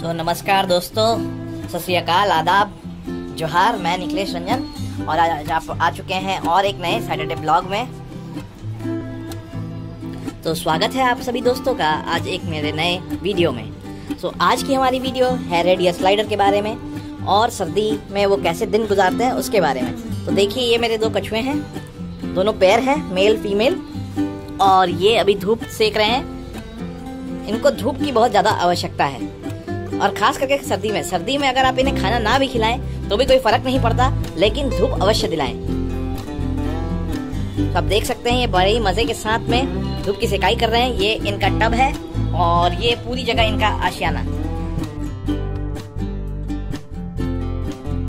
सो so, नमस्कार दोस्तों सत श्रीकाल आदाब जोहार मैं निखिलेश रंजन और आज आप आ चुके हैं और एक नए सैटरडे ब्लॉग में। तो स्वागत है आप सभी दोस्तों का आज एक मेरे नए वीडियो में। सो so, आज की हमारी वीडियो है रेडियो स्लाइडर के बारे में और सर्दी में वो कैसे दिन गुजारते हैं उसके बारे में। तो देखिए ये मेरे दो कछुए हैं दोनों पैर हैं मेल फीमेल और ये अभी धूप सेक रहे हैं। इनको धूप की बहुत ज़्यादा आवश्यकता है। और खास करके सर्दी में। सर्दी में अगर आप इन्हें खाना ना भी खिलाएँ तो भी कोई फ़र्क नहीं पड़ता, लेकिन धूप अवश्य दिलाएँ। तो आप देख सकते हैं, ये बड़े ही मज़े के साथ में धूप की सिकाई कर रहे हैं। ये इनका टब है और ये पूरी जगह इनका आशियाना।